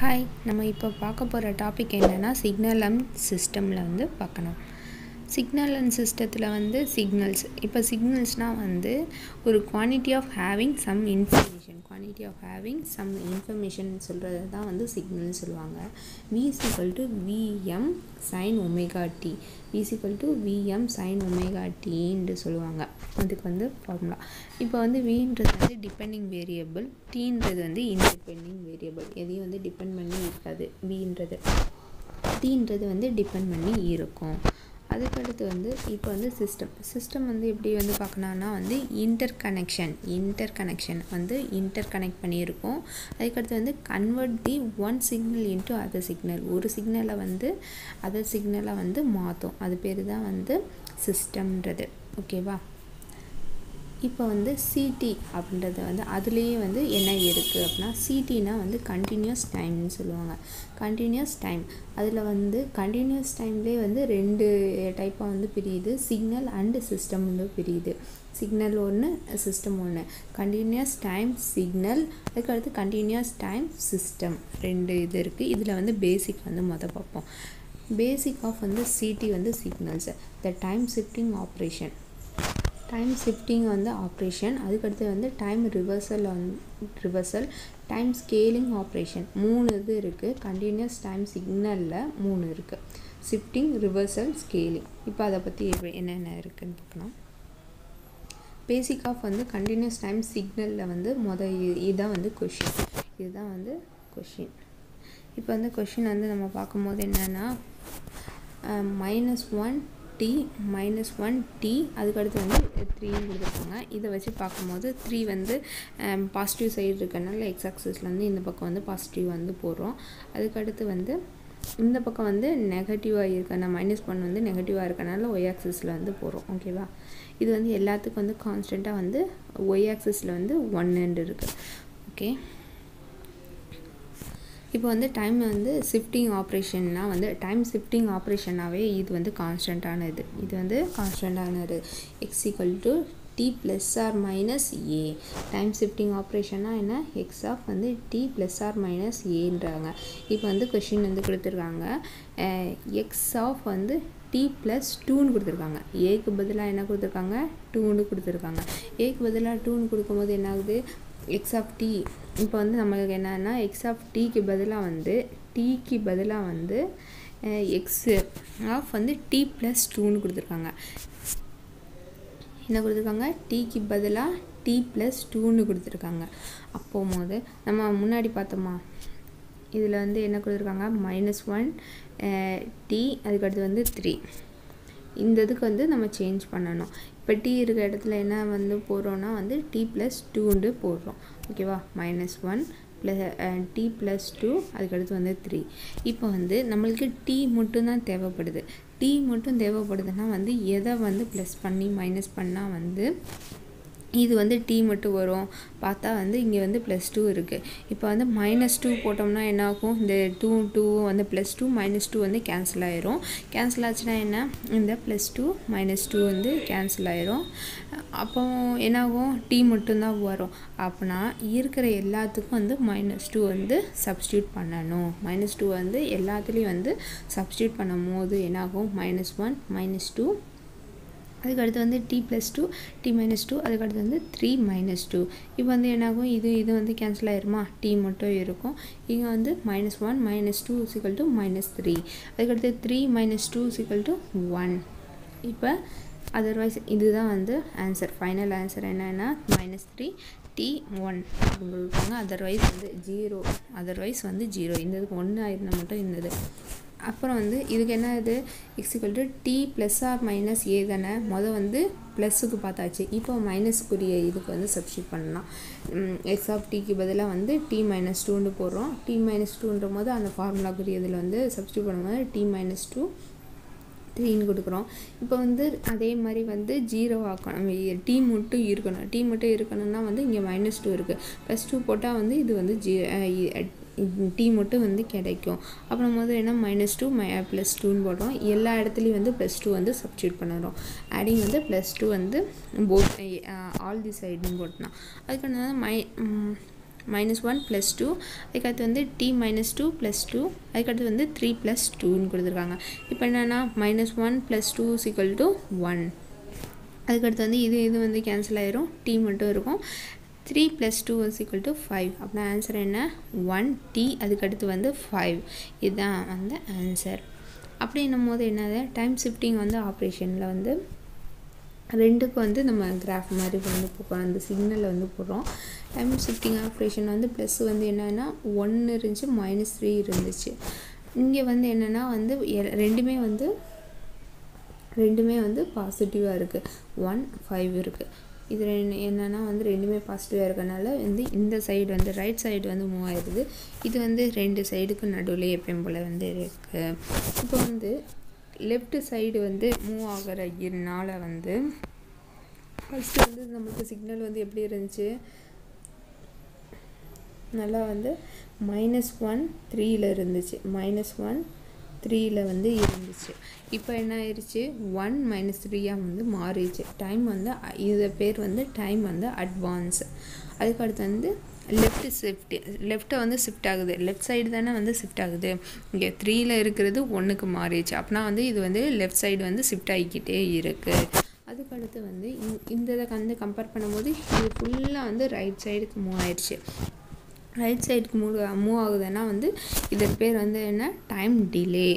Hi நம்ம இப்போ பார்க்க போகிற டாபிக் என்னென்னா சிக்னல் அண்ட் சிஸ்டமில் வந்து பார்க்கணும். சிக்னல் அண்ட் சிஸ்டத்தில் வந்து சிக்னல்ஸ் இப்போ சிக்னல்ஸ்னால் வந்து ஒரு quantity of having some information quantity of having some information சொல்கிறது தான் வந்து சிக்னல்னு சொல்லுவாங்க. V equal to VM sine omega T V to VM sine omega டின்னு சொல்லுவாங்க. அதுக்கு வந்து ஃபார்முலா இப்போ வந்து வின்றது வந்து டிபெண்டிங் வேரியபிள் டீன்றது வந்து இன்டிபெண்டிங் வேரியபிள் எதையும் வந்து டிபெண்ட் பண்ணி இருக்காது. வின்றது டீன்றது வந்து டிபெண்ட் பண்ணி இருக்கும். அதுக்கடுத்து வந்து இப்போ வந்து சிஸ்டம் சிஸ்டம் வந்து எப்படி வந்து பார்க்கணுன்னா வந்து இன்டர் கனெக்ஷன் இன்டர் கனெக்ஷன் வந்து இன்டர் கனெக்ட் பண்ணியிருக்கோம். அதுக்கடுத்து வந்து convert the one signal into other signal ஒரு சிக்னலை வந்து அதர் சிக்னலை வந்து மாற்றும் அது பேர் தான் வந்து சிஸ்டம்ன்றது ஓகேவா இப்போ வந்து சிடி அப்படின்றது வந்து அதுலேயே வந்து என்ன இருக்குது அப்படின்னா சிடினா வந்து கண்டினியூஸ் டைம்னு சொல்லுவாங்க. கண்டினியூஸ் டைம் அதில் வந்து கண்டினியூஸ் டைம்லேயே வந்து ரெண்டு டைப்பாக வந்து பிரியுது. சிக்னல் அண்டு சிஸ்டம் வந்து பிரியுது. சிக்னல் ஒன்று சிஸ்டம் ஒன்று கண்டினியூஸ் டைம் சிக்னல் அதுக்கடுத்து கண்டினியூஸ் டைம் சிஸ்டம் ரெண்டு இது இருக்குது இதில் வந்து பேசிக் வந்து மொதல் பார்ப்போம். பேசிக் ஆஃப் வந்து சிடி வந்து signals the time shifting operation time shifting வந்து ஆப்ரேஷன் அதுக்கடுத்து வந்து time reversal reversal time scaling operation மூணு இது இருக்குது கண்டினியூஸ் டைம் சிக்னலில் மூணு இருக்குது ஷிஃப்டிங் ரிவர்சல் ஸ்கேலிங் இப்போ அதை பற்றி என்னென்ன இருக்குதுன்னு பார்க்கலாம் பேசிக் ஆஃப் வந்து கண்டினியூஸ் டைம் சிக்னலில் வந்து மொதல் இதுதான் வந்து கொஷின் இதுதான் வந்து கொஷின் இப்போ வந்து கொஷின் வந்து நம்ம பார்க்கும்போது என்னென்னா minus one T minus one T அதுக்கடுத்து வந்து த்ரீன்னு கொடுத்துருக்காங்க. இதை வச்சு பார்க்கும்போது த்ரீ வந்து பாசிட்டிவ் சைடு இருக்கனால எக்ஸ் வந்து இந்த பக்கம் வந்து பாசிட்டிவ் வந்து போடுறோம். அதுக்கடுத்து வந்து இந்த பக்கம் வந்து நெகட்டிவாக இருக்கனா மைனஸ் ஒன் வந்து நெகட்டிவாக இருக்கனால ஒய் ஆக்சஸில் வந்து போடுறோம். ஓகேவா இது வந்து எல்லாத்துக்கும் வந்து கான்ஸ்டண்ட்டாக வந்து ஒய் ஆக்சஸில் வந்து ஒன் இருக்குது ஓகே இப்போ வந்து டைம் வந்து ஷிஃப்டிங் ஆப்ரேஷன்னா வந்து டைம் ஷிஃப்டிங் ஆப்ரேஷனாகவே இது வந்து கான்ஸ்டண்ட்டானது இது வந்து கான்ஸ்டண்ட்டானது X equal to T plus R minus A time shifting ஆப்ரேஷன்னா என்ன? எக்ஸ் ஆஃப் வந்து டி ப்ளஸ் ஆர் மைனஸ் ஏன்றாங்க இப்போ வந்து கொஷின் வந்து கொடுத்துருக்காங்க. எக்ஸ் ஆஃப் வந்து டி ப்ளஸ் டூன்னு கொடுத்துருக்காங்க. ஏக்கு பதிலாக என்ன கொடுத்துருக்காங்க? டூன்னு கொடுத்துருக்காங்க. ஏக்கு பதிலாக டூன்னு கொடுக்கும்போது என்ன ஆகுது? எக்ஸ் ஆஃப் டி இப்போ வந்து நம்மளுக்கு என்னென்னா எக்ஸ் ஆஃப் டிக்கு பதிலாக வந்து டிக்கு பதிலாக வந்து எக்ஸு ஆஃப் வந்து டி ப்ளஸ் டூன்னு கொடுத்துருக்காங்க. என்ன கொடுத்துருக்காங்க? டிக்கு பதிலாக டி ப்ளஸ் டூன்னு கொடுத்துருக்காங்க. அப்போது நம்ம முன்னாடி பார்த்தோமா? இதில் வந்து என்ன கொடுத்துருக்காங்க? மைனஸ் ஒன் டி அதுக்கடுத்து வந்து த்ரீ இந்த இதுக்கு வந்து நம்ம சேஞ்ச் பண்ணணும். இப்போ டீ இருக்க இடத்துல என்ன வந்து போடுறோன்னா வந்து டி ப்ளஸ் டூண்டு போடுறோம். ஓகேவா minus one plus T plus two அதுக்கடுத்து வந்து த்ரீ இப்போ வந்து நம்மளுக்கு டி மட்டும்தான் தேவைப்படுது. டி மட்டும் தேவைப்படுதுன்னா வந்து எதை வந்து ப்ளஸ் பண்ணி மைனஸ் பண்ணால் வந்து இது வந்து டி மட்டும் வரும். பார்த்தா வந்து இங்கே வந்து ப்ளஸ் டூ இருக்குது இப்போ வந்து மைனஸ் டூ போட்டோம்னா என்ன ஆகும் இந்த டூ டூ வந்து ப்ளஸ் டூ மைனஸ் டூ வந்து கேன்சல் ஆயிரும். கேன்சல் ஆச்சுன்னா என்ன? இந்த ப்ளஸ் டூ மைனஸ் டூ வந்து கேன்சல் ஆயிரும். அப்போ என்னாகும்? டி மட்டும்தான் வரும். அப்போனா இருக்கிற எல்லாத்துக்கும் வந்து மைனஸ் டூ வந்து சப்ஸ்டியூட் பண்ணணும். மைனஸ் டூ வந்து எல்லாத்துலேயும் வந்து சப்ஸ்டியூட் பண்ணும் போது என்னாகும்? மைனஸ் ஒன் மைனஸ் டூ அதுக்கடுத்து வந்து T plus two T minus two அதுக்கடுத்து வந்து த்ரீ மைனஸ் டூ இப்போ வந்து என்னாகும்? இது இது வந்து கேன்சல் ஆயிருமா? டி மட்டும் இருக்கும். இங்கே வந்து minus one minus two equal to minus three அதுக்கடுத்து three minus two equal to one இப்போ அதர்வைஸ் இதுதான் வந்து ஆன்சர் ஃபைனல் ஆன்சர் என்னென்னா மைனஸ் த்ரீ டி ஒன் அப்படின்னு கொடுப்பாங்க அதர்வைஸ் வந்து ஜீரோ அதர்வைஸ் வந்து ஜீரோ இந்த இதுக்கு ஒன்று ஆயிருந்தால் மட்டும் இருந்தது. அப்புறம் வந்து இதுக்கு என்ன இது? X equal to T plus R minus A தானே. மொதல் வந்து ப்ளஸ்ஸுக்கு பார்த்தாச்சு. இப்போ மைனஸ்க்குரிய இதுக்கு வந்து சப்ஸ்டியூட் பண்ணலாம். எக்ஸ் ஆஃப் டிக்கு பதிலாக வந்து டி மைனஸ் டூன்னு போடுறோம். டி மைனஸ் டூன்ற போது அந்த ஃபார்முலாக்குரிய இதில் வந்து சப்ஸ்டியூட் பண்ணும்போது டி மைனஸ் டூ த்ரீன்னு கொடுக்குறோம். இப்போ வந்து அதே மாதிரி வந்து ஜீரோ ஆக்கணும். டி மட்டும் இருக்கணும். டி மட்டும் இருக்கணும்னா வந்து இங்கே மைனஸ் டூ இருக்குது ப்ளஸ் டூ போட்டால் வந்து இது வந்து ஜீ டி மட்டும் வந்து கிடைக்கும். அப்புறம் போது என்ன மைனஸ் டூ மை ப்ளஸ் டூன்னு போடுறோம். எல்லா இடத்துலையும் வந்து ப்ளஸ் டூ வந்து சப்ஸ்டியூட் பண்ணுறோம். ஆடிங் வந்து ப்ளஸ் டூ வந்து போத் ஆல் தி சைடுன்னு போட்டோம்னா. அதுக்கு my minus one plus two அதுக்கடுத்து வந்து T minus two plus two அதுக்கடுத்து வந்து த்ரீ ப்ளஸ் டூன்னு கொடுத்துருக்காங்க. இப்போ என்னென்னா minus one plus two equal to one அதுக்கடுத்து வந்து இது இது வந்து கேன்சல் ஆயிரும். டி மட்டும் இருக்கும். Three plus two is equal to five அப்படின்னா ஆன்சர் என்ன? ஒன் டி அதுக்கடுத்து வந்து ஃபைவ் இதுதான் வந்து ஆன்சர் அப்படின்னும் போது என்னது? டைம் ஷிஃப்டிங் வந்து ஆப்ரேஷனில் வந்து ரெண்டுக்கு வந்து நம்ம கிராஃப் மாதிரி வந்து போகிறோம் அந்த சிக்னலில் வந்து போடுறோம். டைம் ஷிஃப்டிங் ஆப்ரேஷன் வந்து ப்ளஸ் வந்து என்னென்னா ஒன்று இருந்துச்சு மைனஸ் த்ரீ இருந்துச்சு. இங்கே வந்து என்னென்னா வந்து ரெண்டுமே வந்து ரெண்டுமே வந்து பாசிட்டிவாக இருக்குது ஒன் ஃபைவ் இருக்குது இது ரெண்டு என்னென்னா வந்து ரெண்டுமே பாசிட்டிவாக இருக்கனால வந்து இந்த சைடு வந்து ரைட் சைடு வந்து மூவ் ஆயிடுது இது வந்து ரெண்டு சைடுக்கு நடுவில் எப்பயும் போல் வந்து இருக்குது இப்போ வந்து லெஃப்ட் சைடு வந்து மூவ் ஆகிற இதனால் வந்து ஃபஸ்ட்டு வந்து நம்மளுக்கு சிக்னல் வந்து எப்படி இருந்துச்சு? நல்லா வந்து மைனஸ் ஒன் த்ரீயில் இருந்துச்சு. மைனஸ் ஒன் த்ரீயில் வந்து இருந்துச்சு. இப்போ என்ன ஆயிடுச்சு ஒன் மைனஸ் த்ரீயாக வந்து மாறிடுச்சு. டைம் வந்து இது பேர் வந்து டைம் வந்து அட்வான்ஸ் அதுக்கடுத்து வந்து லெஃப்ட் ஷிஃப்ட் லெஃப்ட்டை வந்து ஷிஃப்ட் ஆகுது. லெஃப்ட் சைடு தானே வந்து ஷிஃப்ட் ஆகுது. இங்கே த்ரீயில் இருக்கிறது ஒன்றுக்கு மாறிடுச்சு. அப்படின்னா வந்து இது வந்து லெஃப்ட் சைடு வந்து ஷிஃப்ட் ஆகிக்கிட்டே இருக்குது அதுக்கடுத்து வந்து இந்த இதை வந்து கம்பேர் பண்ணும்போது இது ஃபுல்லாக வந்து ரைட் சைடுக்கு மூவ் ஆயிடுச்சு ரைட் சைடுக்கு மூவ் மூவ் ஆகுதுன்னா வந்து இதன் பேர் வந்து என்ன? டைம் டிலே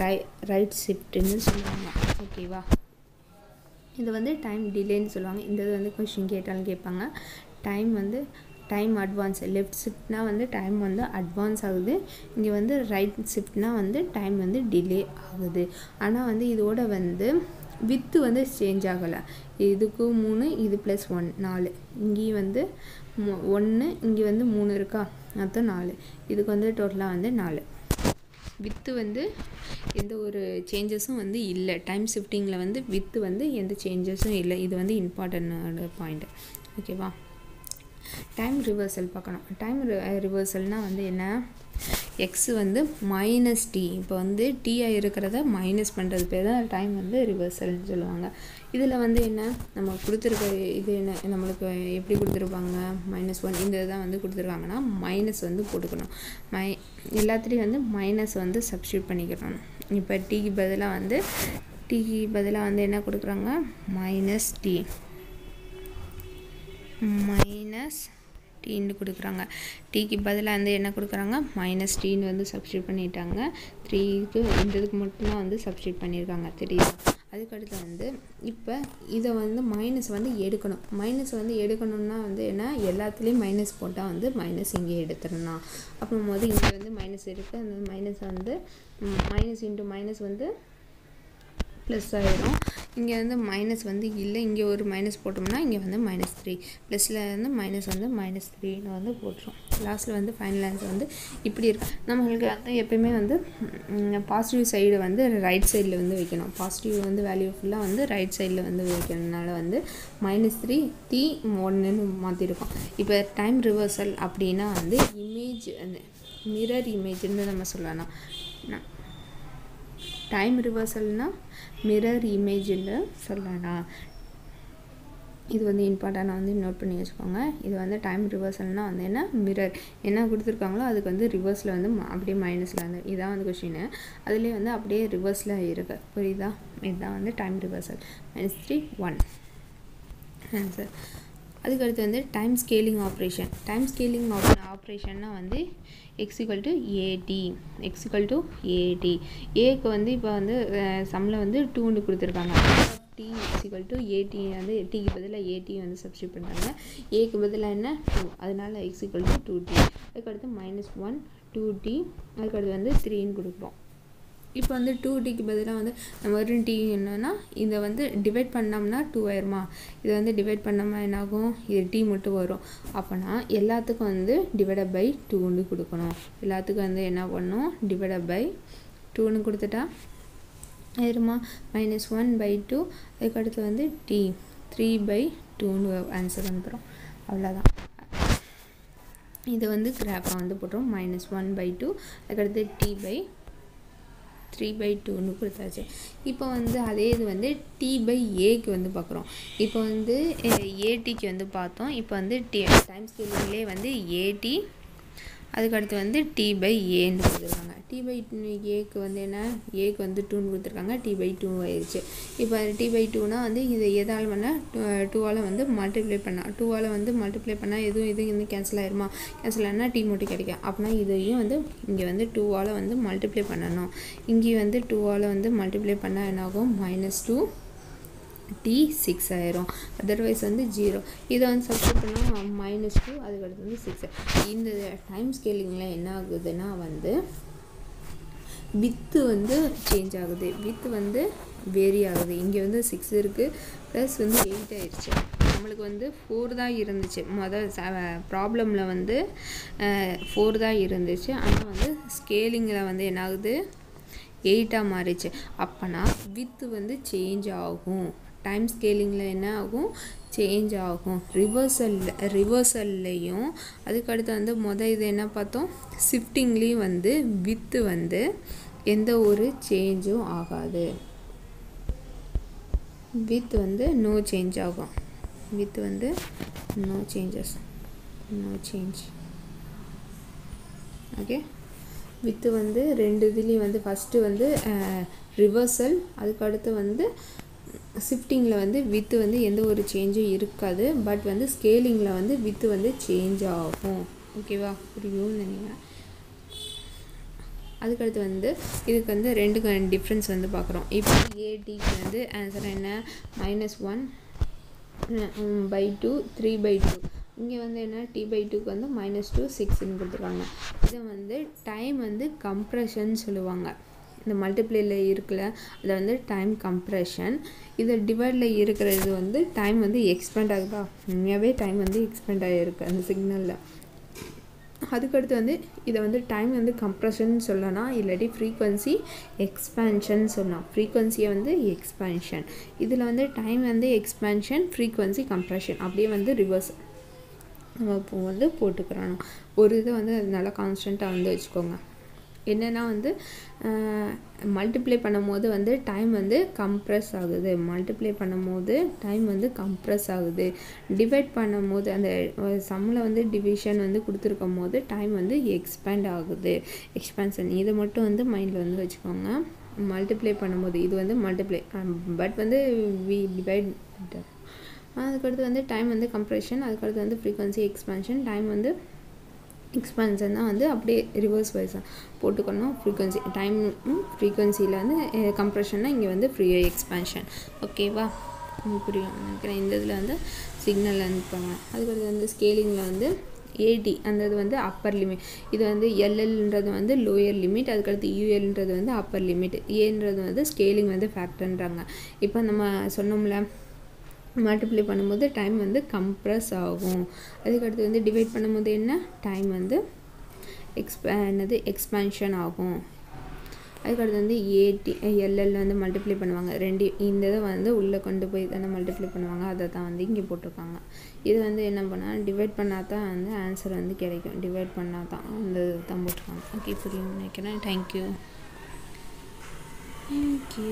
ரை ரைட் ஷிஃப்ட்டுன்னு சொல்லுவாங்க. ஓகேவா இது வந்து டைம் டிலேன்னு சொல்லுவாங்க. இந்த இது வந்து கொஷின் கேட்டாலும் கேட்பாங்க. டைம் வந்து டைம் அட்வான்ஸ் லெஃப்ட் ஷிஃப்ட்னா வந்து டைம் வந்து அட்வான்ஸ் ஆகுது. இங்கே வந்து ரைட் ஷிஃப்ட்னா வந்து டைம் வந்து டிலே ஆகுது. ஆனால் வந்து இதோட வந்து வித்து வந்து சேஞ்ச் ஆகலை. இதுக்கு மூணு இது ப்ளஸ் ஒன் நாலு. இங்கேயும் வந்து ஒன்று இங்கே வந்து மூணு இருக்கா? மொத்தம் நாலு. இதுக்கு வந்து டோட்டலாக வந்து நாலு. வித்து வந்து எந்த ஒரு சேஞ்சஸும் வந்து இல்லை. டைம் ஷிஃப்டிங்கில் வந்து வித்து வந்து எந்த சேஞ்சஸும் இல்லை. இது வந்து இம்பார்ட்டன்டான பாயிண்ட்டு ஓகேவா டைம் ரிவர்சல் பார்க்கணும். டைம் ரிவர்சல்னால் வந்து என்ன? எக்ஸ் வந்து மைனஸ் டி இப்போ வந்து டீயாக இருக்கிறத மைனஸ் பண்ணுறது பேர் தான் டைம் வந்து ரிவர்சல்னு சொல்லுவாங்க. இதில் வந்து என்ன? நம்ம கொடுத்துருக்க இது என்ன? நம்மளுக்கு எப்படி கொடுத்துருப்பாங்க? மைனஸ் ஒன் இந்த இதான் வந்து கொடுத்துருக்காங்கன்னா மைனஸ் வந்து போட்டுக்கணும். மை எல்லாத்துலேயும் வந்து மைனஸ் வந்து சப்ஸ்டியூட் பண்ணிக்கிறோம் இப்போ டீக்கு பதிலாக வந்து டீக்கு பதிலாக வந்து என்ன கொடுக்குறாங்க? மைனஸ் டி மைனஸ் டீன்னு கொடுக்குறாங்க. டீக்கு பதிலாக வந்து என்ன கொடுக்குறாங்க? மைனஸ் டீன்னு வந்து சப்ஸ்டியூட் பண்ணிட்டாங்க. த்ரீக்கு இந்த இதுக்கு மட்டும்தான் வந்து சப்ஸ்டியூட் பண்ணியிருக்காங்க. தெரியுது? அதுக்கடுத்து வந்து இப்போ இதை வந்து மைனஸ் வந்து எடுக்கணும். மைனஸ் வந்து எடுக்கணும்னா வந்து என்ன? எல்லாத்துலேயும் மைனஸ் போட்டால் வந்து மைனஸ் இங்கே எடுத்துடணும். அப்புறம் போது இங்கே வந்து மைனஸ் இருக்குது அந்த மைனஸ் வந்து மைனஸ் இன்ட்டு மைனஸ் வந்து ப்ளஸ் ஆகிடும் இங்கே வந்து மைனஸ் வந்து இல்லை. இங்கே ஒரு மைனஸ் போட்டோம்னா இங்கே வந்து மைனஸ் த்ரீ ப்ளஸில் வந்து மைனஸ் வந்து மைனஸ் த்ரீன்னு வந்து போட்டுரும். லாஸ்ட்டில் வந்து ஃபைனல் ஆன்சர் வந்து இப்படி இருக்குது நம்மளுக்கு வந்து எப்பயுமே வந்து பாசிட்டிவ் சைடு வந்து ரைட் சைடில் வந்து வைக்கணும். பாசிட்டிவ் வந்து வேல்யூ ஃபுல்லாக வந்து ரைட் சைடில் வந்து வைக்கிறதுனால வந்து மைனஸ் த்ரீ டி ஒன்றுன்னு மாற்றிருக்கோம் இப்போ டைம் ரிவர்சல் அப்படின்னா வந்து இமேஜ் அந்த மிரர் இமேஜ்னு நம்ம சொல்லலாம். டைம் ரிவர்சல்னால் மிரர் இமேஜில் சொல்லலாம். இது வந்து இம்பார்ட்டண்டாக வந்து நோட் பண்ணி வச்சுக்கோங்க. இது வந்து டைம் ரிவர்சல்னால் வந்து என்ன? மிரர் என்ன கொடுத்துருக்காங்களோ அதுக்கு வந்து ரிவர்ஸில் வந்து அப்படியே மைனஸில் வந்து இதான் வந்து கொஷின் அதுலேயே வந்து அப்படியே ரிவர்ஸில் இருக்குது புரியுதா? இதுதான் வந்து time reversal minus three one answer அதுக்கடுத்து வந்து time scaling operation time scaling ஆப்ரேஷன்னா வந்து எக்ஸிக்கல் டு ஏடி எக்ஸிக்கல் டு ஏடி ஏக்கு வந்து இப்போ வந்து சம்மில் வந்து டூன்னு கொடுத்துருக்காங்க. டி எக்ஸிக்கல் டு ஏடி வந்து டிக்கு பதிலாக ஏடி வந்து சப்ஸ்டியூட் பண்ணுறாங்க ஏக்கு பதிலாக என்ன? டூ அதனால X equal to two T அதுக்கடுத்து மைனஸ் ஒன் டூ டி அதுக்கடுத்து வந்து த்ரீன்னு கொடுக்குறோம். இப்போ வந்து டூ டிக்கு பதிலாக வந்து நம்ம வெறும் டி என்னன்னா இதை வந்து டிவைட் பண்ணோம்னா டூ ஆயிருமா? இதை வந்து டிவைட் பண்ணோம்னா என்னாகும்? இது டி மட்டும் வரும். அப்போனா எல்லாத்துக்கும் வந்து டிவைட பை டூன்னு கொடுக்கணும். எல்லாத்துக்கும் வந்து என்ன பண்ணும்? டிவைட பை டூன்னு கொடுத்துட்டா ஆயிருமா? மைனஸ் ஒன் பை டூ அதுக்கடுத்து வந்து டி த்ரீ பை டூன்னு ஆன்சர் வந்துடும் அவ்வளோதான் இது வந்து கிராஃபாக வந்து போட்டுரும். மைனஸ் ஒன் பை டூ அதுக்கடுத்து டி பை த்ரீ பை டூன்னு கொடுத்தாச்சு. இப்போ வந்து அதே இது வந்து டி பை ஏக்கு வந்து பார்க்குறோம் இப்போ வந்து ஏடிக்கு வந்து பார்த்தோம். இப்போ வந்து டி டைம் ஸ்கேலிங்லேயே வந்து ஏடி அதுக்கடுத்து வந்து டி பை ஏன்னு கொடுத்துருக்காங்க. டி பை ஏக்கு வந்து என்ன? ஏக்கு வந்து டூன்னு கொடுத்துருக்காங்க. டி பை டூ ஆயிடுச்சு. இப்போ டி பை டூனால் வந்து இதை எதால் பண்ணால் டூவால் வந்து மல்டிப்ளை பண்ணால் டூவால் வந்து மல்டிப்ளை பண்ணால் எதுவும் இது வந்து கேன்சல் ஆயிருமா? கேன்சல் ஆனால் டி மட்டும் கிடைக்கும். அப்படின்னா இதையும் வந்து இங்கே வந்து டூவால் வந்து மல்டிப்ளை பண்ணணும். இங்கே வந்து டூவால் வந்து மல்டிப்ளை பண்ணால் என்னாகும் மைனஸ் டூ டி சிக்ஸ் ஆயிரும். அதர்வைஸ் வந்து ஜீரோ இதை வந்து சப்ஸ்ட் பண்ணால் மைனஸ் டூ அதுக்கடுத்து வந்து சிக்ஸ் இந்த டைம் ஸ்கேலிங்கில் என்ன ஆகுதுன்னா வந்து வித்து வந்து சேஞ்ச் ஆகுது. வித்து வந்து வேரி ஆகுது. இங்கே வந்து சிக்ஸ் இருக்குது ப்ளஸ் வந்து எயிட் ஆயிடுச்சு. நம்மளுக்கு வந்து ஃபோர் தான் இருந்துச்சு. மொதல் ப்ராப்ளமில் வந்து ஃபோர் தான் இருந்துச்சு. ஆனால் வந்து ஸ்கேலிங்கில் வந்து என்ன ஆகுது எயிட்டாக மாறிச்சு. அப்போனா வித்து வந்து சேஞ்ச் ஆகும். டைம் ஸ்கேலிங்கில் என்ன ஆகும்? சேஞ்ச் ஆகும். ரிவர்சல் ரிவர்சல்லையும் அதுக்கடுத்து வந்து மொதல் இது என்ன பார்த்தோம்? ஷிஃப்டிங்லேயும் வந்து வித்து வந்து எந்த ஒரு சேஞ்சும் ஆகாது. வித் வந்து நோ சேஞ்ச் ஆகும். வித் வந்து no changes no change okay with வந்து ரெண்டு இதுலேயும் வந்து ஃபஸ்ட்டு வந்து ரிவர்சல் அதுக்கடுத்து வந்து ஷிஃப்டிங்கில் வந்து வித்து வந்து எந்த ஒரு சேஞ்சும் இருக்காது. பட் வந்து ஸ்கேலிங்கில் வந்து வித்து வந்து சேஞ்ச் ஆகும். ஓகேவா புரியும்னு நினைக்கிறேன். அதுக்கடுத்து வந்து இதுக்கு வந்து ரெண்டுக்கு டிஃப்ரென்ஸ் வந்து பார்க்குறோம். இப்போ ஏடிக்கு வந்து ஆன்சர் என்ன? Minus one by two three by two இங்கே வந்து என்ன? டி பை டூக்கு வந்து மைனஸ் டூ சிக்ஸ்ன்னு கொடுத்துருக்காங்க. இதை வந்து டைம் வந்து கம்ப்ரெஷன் சொல்லுவாங்க. இந்த மல்டிப்ளேயில் இருக்கல அதில் வந்து டைம் கம்ப்ரெஷன் இது டிவைடில் இருக்கிறது வந்து டைம் வந்து எக்ஸ்பெண்ட் ஆகுதா? உண்மையாகவே டைம் வந்து எக்ஸ்பெண்ட் ஆகிருக்கு அந்த சிக்னலில் அதுக்கடுத்து வந்து இதை வந்து டைம் வந்து கம்ப்ரெஷன் சொல்லலாம் இல்லாட்டி ஃப்ரீக்குவன்சி எக்ஸ்பேன்ஷன் சொல்லலாம். ஃப்ரீக்குவன்சியை வந்து எக்ஸ்பேன்ஷன் இதில் வந்து டைம் வந்து எக்ஸ்பேன்ஷன் ஃப்ரீக்குவன்சி கம்ப்ரெஷன் அப்படியே வந்து ரிவர்ஸ் நம்ம இப்போ வந்து போட்டுக்கிறோம் ஒரு இதை வந்து நல்லா கான்ஸ்டண்ட்டாக வந்து வச்சுக்கோங்க. என்னென்னா வந்து மல்டிப்ளை பண்ணும்போது வந்து டைம் வந்து கம்ப்ரெஸ் ஆகுது. மல்டிப்ளை பண்ணும்போது டைம் வந்து கம்ப்ரெஸ் ஆகுது. டிவைட் பண்ணும்போது அந்த சம்மில் வந்து டிவிஷன் வந்து கொடுத்துருக்கும் போது டைம் வந்து எக்ஸ்பேண்ட் ஆகுது. எக்ஸ்பேன்ஷன் இதை மட்டும் வந்து மைண்டில் வந்து வச்சுக்கோங்க. மல்டிப்ளை பண்ணும்போது இது வந்து மல்டிப்ளை பட் வந்து வி டிவைட் அதுக்கடுத்து வந்து டைம் வந்து கம்ப்ரெஷன் அதுக்கடுத்து வந்து ஃப்ரீக்வன்சி எக்ஸ்பேன்ஷன் டைம் வந்து எக்ஸ்பென்ஷன் தான் வந்து அப்படியே ரிவர்ஸ் வைஸாக போட்டுக்கணும். ஃப்ரீக்வன்சி டைம் ஃப்ரீக்வன்சியில் வந்து கம்ப்ரெஷன்னா இங்கே வந்து ஃப்ரீ எக்ஸ்பென்ஷன் ஓகேவா புரியும் நினைக்கிறேன். இந்த இதில் வந்து சிக்னல் அனுப்புவாங்க அதுக்கடுத்து வந்து ஸ்கேலிங்கில் வந்து ஏடி அந்த இது வந்து அப்பர் லிமிட் இது வந்து எல்எல்ன்றது வந்து லோயர் லிமிட் அதுக்கடுத்து யூஎல்ன்றது வந்து அப்பர் லிமிட் ஏன்றது வந்து ஸ்கேலிங் வந்து ஃபேக்டர்ன்றாங்க இப்போ நம்ம சொன்னோம்ல மல்டிப்ளை பண்ணும்போது டைம் வந்து கம்ப்ரெஸ் ஆகும். அதுக்கடுத்து வந்து டிவைட் பண்ணும்போது என்ன? டைம் வந்து எக்ஸ்பே என்னது? எக்ஸ்பேன்ஷன் ஆகும். அதுக்கடுத்து வந்து ஏடி எல்எல் வந்து மல்டிப்ளை பண்ணுவாங்க. ரெண்டு இந்த இதை வந்து உள்ளே கொண்டு போய் தானே மல்டிப்ளை பண்ணுவாங்க. அதை தான் வந்து இங்கே போட்டிருக்காங்க. இது வந்து என்ன பண்ணால் டிவைட் பண்ணால் தான் வந்து ஆன்சர் வந்து கிடைக்கும். டிவைட் பண்ணால் தான் அந்த தான் போட்டிருக்காங்க. ஓகே புரியும் நினைக்கிறேன். Thank you thank you